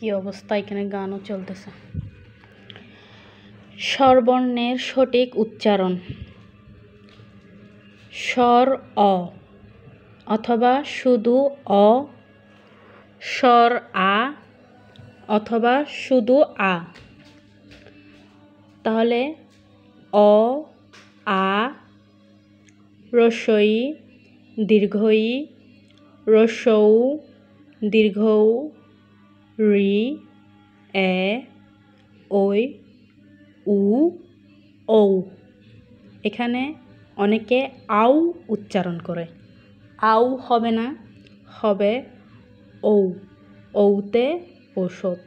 কি অবস্থা এখানে গানও চলতেছে। স্বরবর্ণের সঠিক উচ্চারণ। স্বর অ, অথবা শুধু অ, স্বর আ, অথবা শুধু আ। তাহলে অ, আ, রসই, দীর্ঘই, রসৌ, দীর্ঘৌ রি, এ, ওই, উ, ঔ। এখানে অনেকে আউ উচ্চারণ করে। আউ হবে না, হবে ঔ। ঔতে ঔষধ।